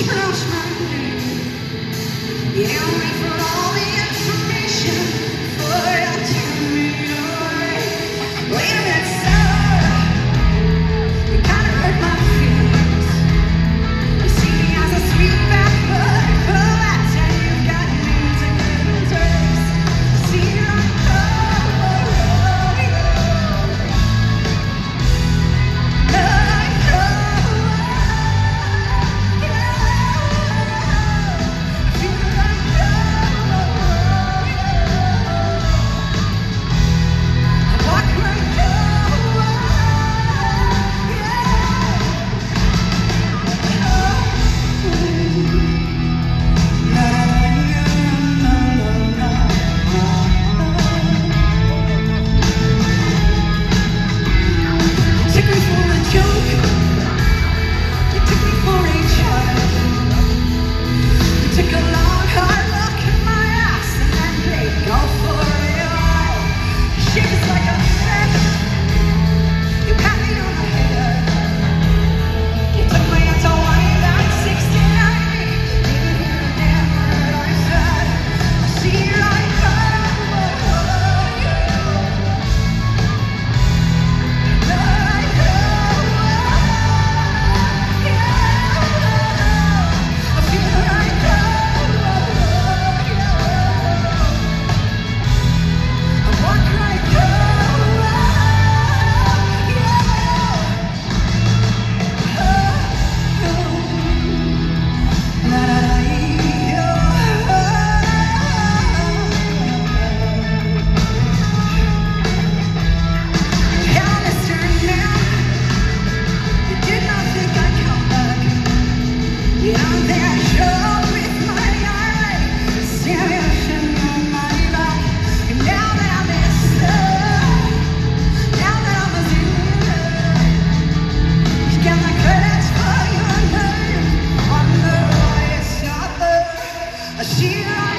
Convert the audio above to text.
mispronounced my name. A sheer